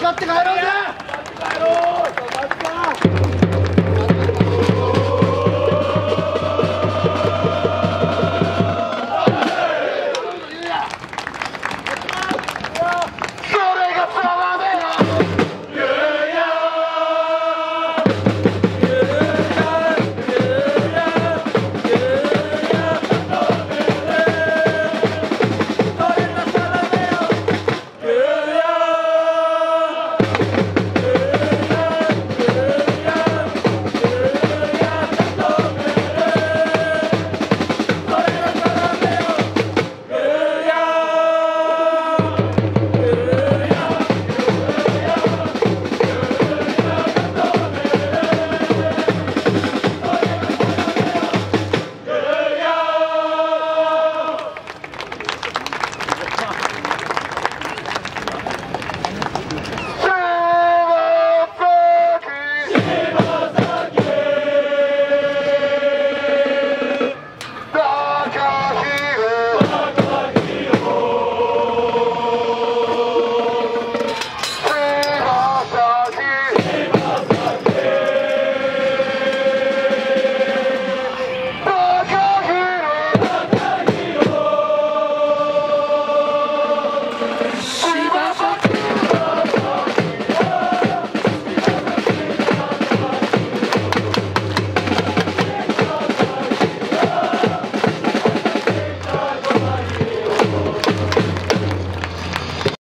勝って帰ろうぜ。